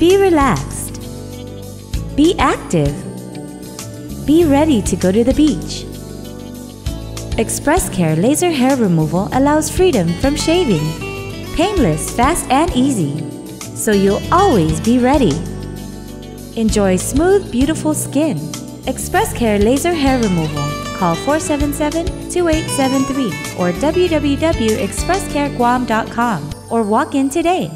Be relaxed. Be active. Be ready to go to the beach. Express Care Laser Hair Removal allows freedom from shaving. Painless, fast, and easy. So you'll always be ready. Enjoy smooth, beautiful skin. Express Care Laser Hair Removal. Call 477-2873 or www.expresscareguam.com or walk in today.